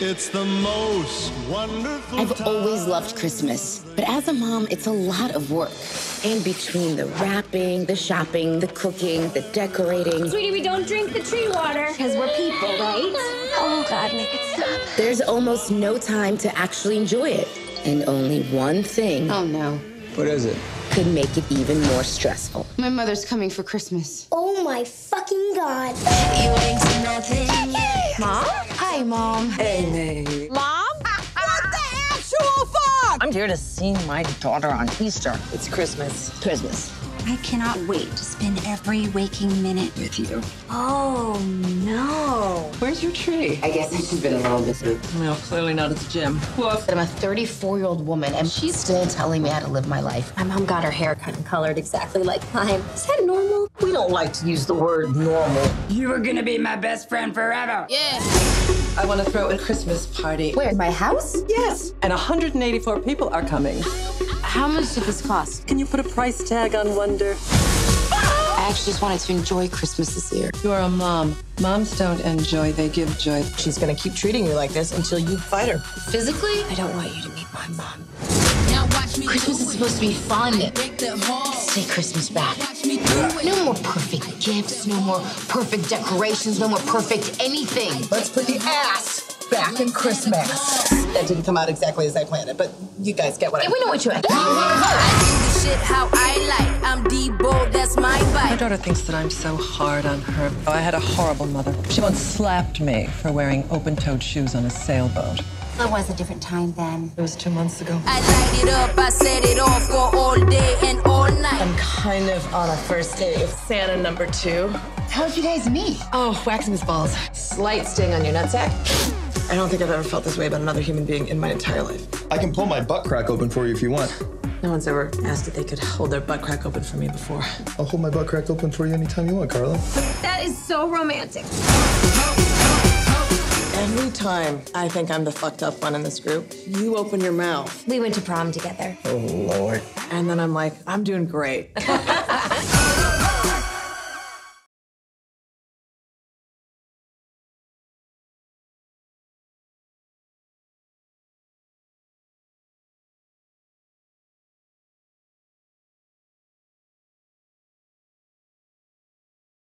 It's the most wonderful. I've always loved Christmas, but as a mom, it's a lot of work. And between the wrapping, the shopping, the cooking, the decorating, Sweetie, we don't drink the tree water. Because we're people, right? Oh, God, make it stop. there's almost no time to actually enjoy it. And only one thing Oh no. What is it? could make it even more stressful. My mother's coming for Christmas. Oh, my fucking God. You ain't nothing. Mom? Hi, Mom. Hey, Nate. Mom? what the actual fuck? I'm here to see my daughter on Easter. It's Christmas. Christmas. I cannot wait to spend every waking minute With you. Oh, no. Where's your tree? I guess she's been a little busy. Well, clearly not at the gym. Woof. I'm a 34 year old woman, and she's still telling me how to live my life. My mom got her hair cut and colored exactly like mine. Is that normal? We don't like to use the word normal. You were gonna be my best friend forever. Yeah. I want to throw a Christmas party. Where? My house? Yes. And 184 people are coming. How much did this cost? Can you put a price tag on wonder? I actually just wanted to enjoy Christmas this year. You are a mom. Moms don't enjoy, they give joy. She's gonna keep treating you like this until you fight her. Physically, I don't want you to meet my mom. Now watch me Christmas is supposed to be fun. Take Christmas back. No more perfect gifts, no more perfect decorations, no more perfect anything. Let's put the ass back in Christmas. That didn't come out exactly as I planned it, but you guys get what I We know what you meant. shit how I like. I'm Debo, that's my My vibe. daughter thinks that I'm so hard on her. Oh, I had a horrible mother. She once slapped me for wearing open-toed shoes on a sailboat. It was a different time then. It was two months ago. I light it up, I set it off kind of on a first date with Santa number two. How'd you guys meet? Oh, waxing his balls. Slight sting on your nutsack. I don't think I've ever felt this way about another human being in my entire life. I can pull my butt crack open for you if you want. No one's ever asked if they could hold their butt crack open for me before. I'll hold my butt crack open for you anytime you want, Carla. That is so romantic. Every time I think I'm the fucked up one in this group, you open your mouth. We went to prom together. Oh, Lord. And then I'm like, I'm doing great.